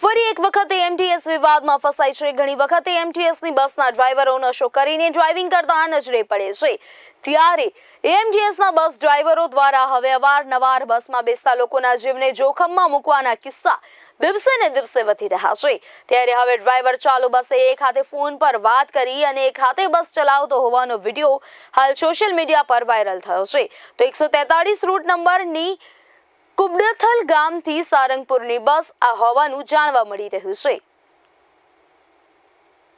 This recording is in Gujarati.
ફરી એક વખતે એમટીએસ વિવાદમાં ફસાઈ છે. ઘણી વખતે એમટીએસની બસના ડ્રાઈવરો નશો કરીને ડ્રાઇવિંગ કરતા નજરે પડે છે. ત્યારે એમટીએસના બસ ડ્રાઈવરો દ્વારા હવે અવારનવાર બસમાં બેસતા લોકોના જીવને જોખમમાં મૂકવાના કિસ્સા દિવસે ને દિવસે વધી રહ્યા છે. ત્યારે હવે ડ્રાઈવર ચાલુ બસે. એક હાથે ફોન પર વાત કરી અને એક હાથે બસ ચલાવતો હોવાનો વીડિયો હાલ સોશિયલ મીડિયા પર વાયરલ થયો છે. તો એકસો રૂટ નંબરની કુબડથલ ગામથી સારંગપુરની બસ આ હોવાનું જાણવા મળી રહ્યું છે.